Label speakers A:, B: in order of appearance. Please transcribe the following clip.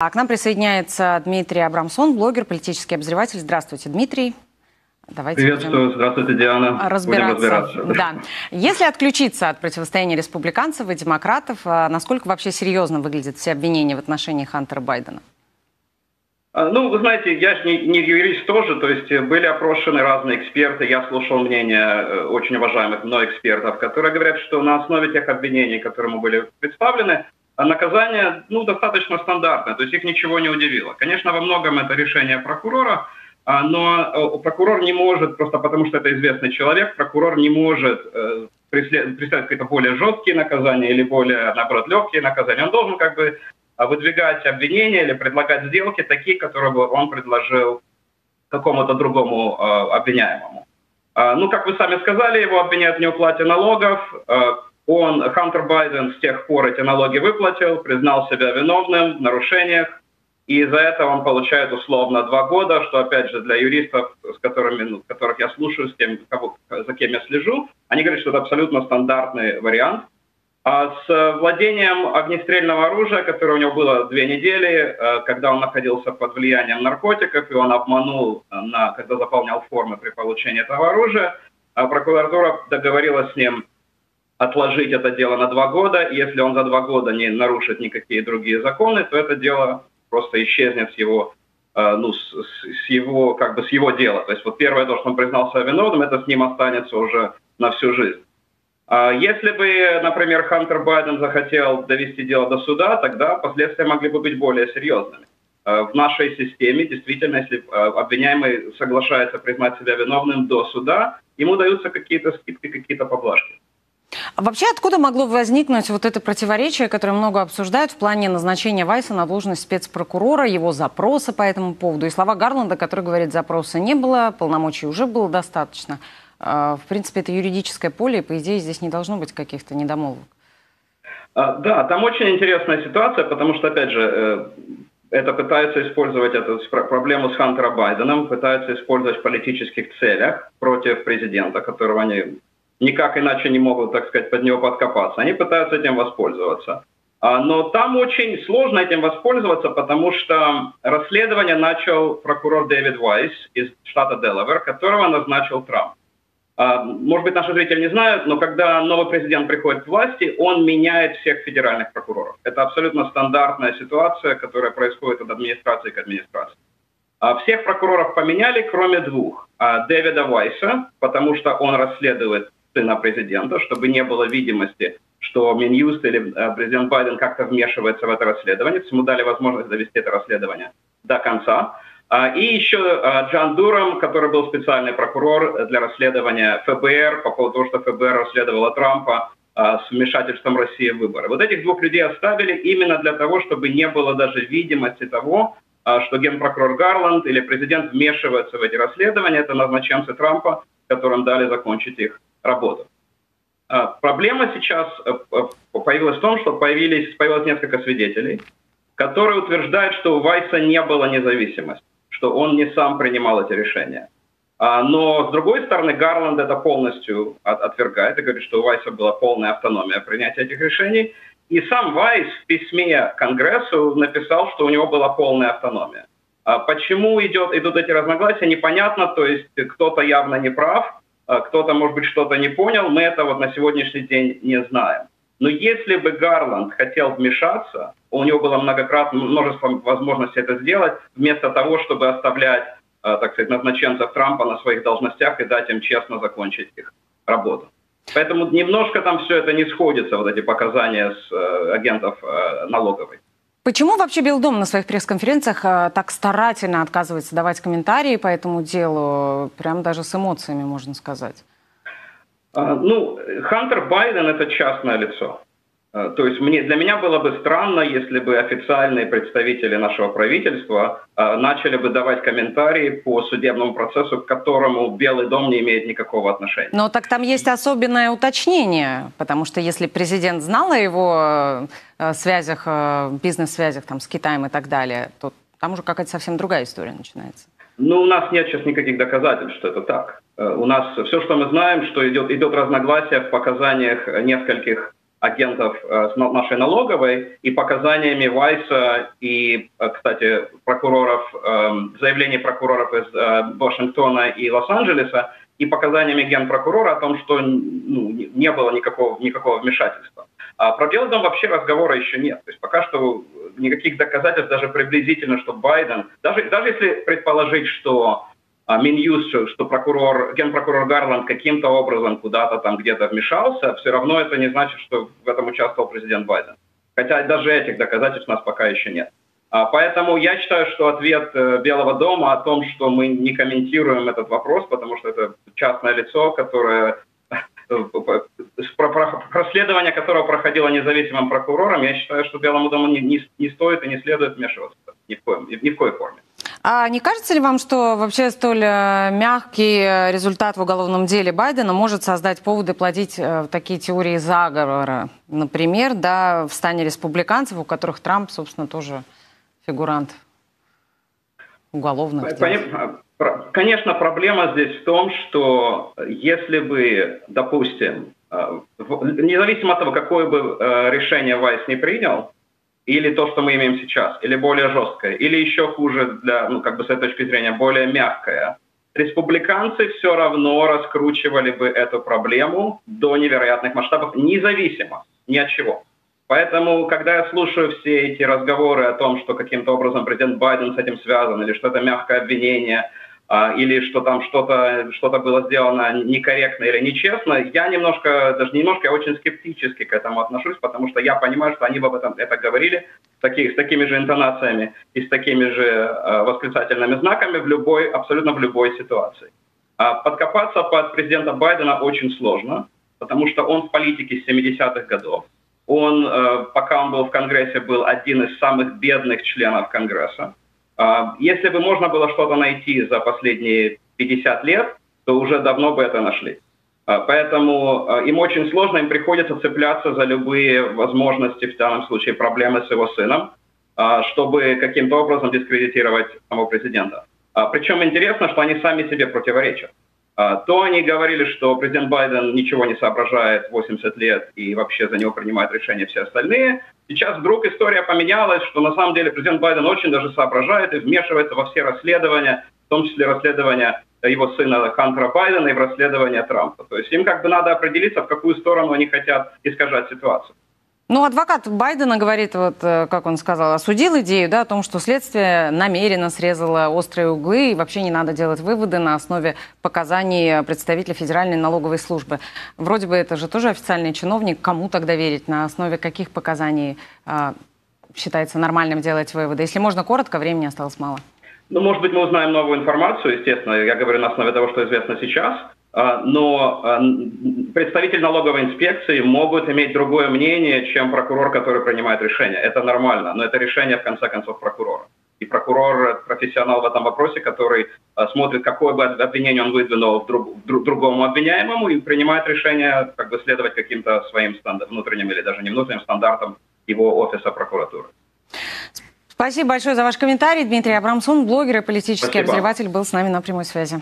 A: А к нам присоединяется Дмитрий Абрамсон, блогер, политический обозреватель. Здравствуйте, Дмитрий.
B: Давайте Приветствую. Здравствуйте, Диана.
A: Разбираться. Будем разбираться. Да. Если отключиться от противостояния республиканцев и демократов, а насколько вообще серьезно выглядят все обвинения в отношении Хантера Байдена?
B: А, ну, вы знаете, я же не, не юрист тоже, то есть были опрошены разные эксперты, я слушал мнение э, очень уважаемых мной экспертов, которые говорят, что на основе тех обвинений, которые мы были представлены, наказание ну, достаточно стандартное, то есть их ничего не удивило. Конечно, во многом это решение прокурора, а, но э, прокурор не может, просто потому что это известный человек, прокурор не может э, преследовать какие-то более жесткие наказания или более, наоборот, легкие наказания. Он должен как бы выдвигать обвинения или предлагать сделки такие, которые бы он предложил какому-то другому э, обвиняемому. Ну, как вы сами сказали, его обвиняют в неуплате налогов, он, Хантер Байден, с тех пор эти налоги выплатил, признал себя виновным в нарушениях, и за это он получает условно два года, что, опять же, для юристов, с которыми, ну, которых я слушаю, с тем, кого, за кем я слежу, они говорят, что это абсолютно стандартный вариант. А с владением огнестрельного оружия, которое у него было две недели, э, когда он находился под влиянием наркотиков, и он обманул, э, на, когда заполнял формы при получении этого оружия, прокуратура договорилась с ним отложить это дело на два года. Если он за два года не нарушит никакие другие законы, то это дело просто исчезнет с его, э, ну, с, с его, как бы с его дела. То есть вот первое то, что он признался виновным, это с ним останется уже на всю жизнь. А если бы, например, Хантер Байден захотел довести дело до суда, тогда последствия могли бы быть более серьезными. Э, в нашей системе действительно, если э, обвиняемый соглашается признать себя виновным до суда, ему даются какие-то скидки, какие-то поблажки.
A: А вообще откуда могло возникнуть вот это противоречие, которое много обсуждают в плане назначения Вайса на должность спецпрокурора, его запроса по этому поводу и слова Гарланда, который говорит, запроса не было, полномочий уже было достаточно. А, в принципе, это юридическое поле, и, по идее, здесь не должно быть каких-то недомолвок.
B: А, да, там очень интересная ситуация, потому что, опять же, э, это пытаются использовать эту проблему с Хантером Байденом, пытаются использовать в политических целях против президента, которого они никак иначе не могут, так сказать, под него подкопаться. Они пытаются этим воспользоваться. А, но там очень сложно этим воспользоваться, потому что расследование начал прокурор Дэвид Вайс из штата Делавер, которого назначил Трамп. А, может быть, наши зрители не знают, но когда новый президент приходит к власти, он меняет всех федеральных прокуроров. Это абсолютно стандартная ситуация, которая происходит от администрации к администрации. А, всех прокуроров поменяли, кроме двух. Дэвида Вайса, потому что он расследует сына президента, чтобы не было видимости, что Минюст или э, президент Байден как-то вмешивается в это расследование. Ему дали возможность довести это расследование до конца. А, и еще э, Джан Дурам, который был специальный прокурор для расследования ФБР по поводу того, что ФБР расследовало Трампа э, с вмешательством России в выборы. Вот этих двух людей оставили именно для того, чтобы не было даже видимости того, что генпрокурор Гарланд или президент вмешивается в эти расследования. Это назначенцы Трампа, которым дали закончить их работу. А, проблема сейчас э, э, появилась в том, что появились, появилось несколько свидетелей, которые утверждают, что у Вайса не было независимости, что он не сам принимал эти решения. А, но, с другой стороны, Гарланд это полностью отвергает и говорит, что у Вайса была полная автономия принятия этих решений. И сам Вайс в письме Конгрессу написал, что у него была полная автономия. А почему идет, идут эти разногласия, непонятно, то есть кто-то явно не прав, кто-то, может быть, что-то не понял, мы это вот на сегодняшний день не знаем. Но если бы Гарланд хотел вмешаться, у него было многократно множество возможностей это сделать, вместо того, чтобы оставлять, а, так сказать, назначенцев Трампа на своих должностях и дать им честно закончить их работу. Поэтому немножко там все это не сходится, вот эти показания с э, агентов э, налоговой.
A: Почему вообще Белый дом на своих пресс-конференциях э, так старательно отказывается давать комментарии по этому делу, прям даже с эмоциями, можно сказать?
B: А, ну, Хантер Байден – это частное лицо. Э, то есть мне, для меня было бы странно, если бы официальные представители нашего правительства э, начали бы давать комментарии по судебному процессу, к которому Белый дом не имеет никакого отношения.
A: Но так там есть особенное уточнение, потому что если президент знал о его э, связях, бизнес-связях там, с Китаем и так далее, то там уже какая-то совсем другая история начинается.
B: Ну, у нас нет сейчас никаких доказательств, что это так. У нас все, что мы знаем, что идет, идет разногласие в показаниях нескольких агентов э, нашей налоговой и показаниями Вайса и, э, кстати, прокуроров, эм, заявлений прокуроров из э, Вашингтона и Лос-Анджелеса и показаниями генпрокурора о том, что ну, не было никакого, никакого вмешательства. А про там вообще разговора еще нет. То есть пока что никаких доказательств даже приблизительно, что Байден, даже, даже если предположить, что а, Минюс, что прокурор, генпрокурор Гарланд каким-то образом куда-то там где-то вмешался, все равно это не значит, что в этом участвовал президент Байден. Хотя даже этих доказательств у нас пока еще нет. А, поэтому я считаю, что ответ э, Белого дома о том, что мы не комментируем этот вопрос, потому что это частное лицо, которое расследование которого проходило независимым прокурором, я считаю, что Белому дому не, не, не стоит и не следует вмешиваться ни в, коем, ни в коей форме.
A: А не кажется ли вам, что вообще столь э, мягкий э, результат в уголовном деле Байдена может создать поводы платить э, такие теории заговора? Например, да, в стане республиканцев, у которых Трамп, собственно, тоже фигурант уголовных
B: дел. Конечно, проблема здесь в том, что если бы, допустим, независимо от того, какое бы решение Вайс не принял, или то, что мы имеем сейчас, или более жесткое, или еще хуже, для, ну, как бы с этой точки зрения, более мягкое, республиканцы все равно раскручивали бы эту проблему до невероятных масштабов, независимо ни от чего. Поэтому, когда я слушаю все эти разговоры о том, что каким-то образом президент Байден с этим связан, или что это мягкое обвинение, или что там что-то что было сделано некорректно или нечестно, я немножко, даже немножко, я очень скептически к этому отношусь, потому что я понимаю, что они об этом это говорили таки, с такими же интонациями и с такими же э, восклицательными знаками в любой, абсолютно в любой ситуации. А подкопаться под президента Байдена очень сложно, потому что он в политике с 70-х годов. Он, пока он был в Конгрессе, был один из самых бедных членов Конгресса. А, если бы можно было что-то найти за последние 50 лет, то уже давно бы это нашли. А, поэтому а, им очень сложно, им приходится цепляться за любые возможности, в данном случае проблемы с его сыном, чтобы каким-то образом дискредитировать самого президента. Причем интересно, что они сами себе противоречат. То они говорили, что президент Байден ничего не соображает 80 лет и вообще за него принимают решения все остальные. Сейчас вдруг история поменялась, что на самом деле президент Байден очень даже соображает и вмешивается во все расследования, в том числе расследования его сына Хантера Байдена и в расследование Трампа. То есть им как бы надо определиться, в какую сторону они хотят искажать ситуацию.
A: Ну, адвокат Байдена говорит, вот э, как он сказал, осудил идею да, о том, что следствие намеренно срезало острые углы и вообще не надо делать выводы на основе показаний представителя Федеральной налоговой службы. Вроде бы это же тоже официальный чиновник. Кому тогда верить? На основе каких показаний э, считается нормальным делать выводы? Если можно коротко, времени осталось мало.
B: Ну, может быть, мы узнаем новую информацию, естественно. Я говорю на основе того, что известно сейчас. А, но а, представитель налоговой инспекции могут иметь другое мнение, чем прокурор, который принимает решение. Это нормально, но это решение, в конце концов, прокурора. И прокурор профессионал в этом вопросе, который а, смотрит, какое бы обвинение он выдвинул друг, друг, другому обвиняемому и принимает решение как бы следовать каким-то своим стандартам, внутренним или даже не внутренним стандартам его офиса прокуратуры.
A: Спасибо большое за ваш комментарий. Дмитрий Абрамсон, блогер и политический Спасибо. обозреватель, был с нами на прямой связи.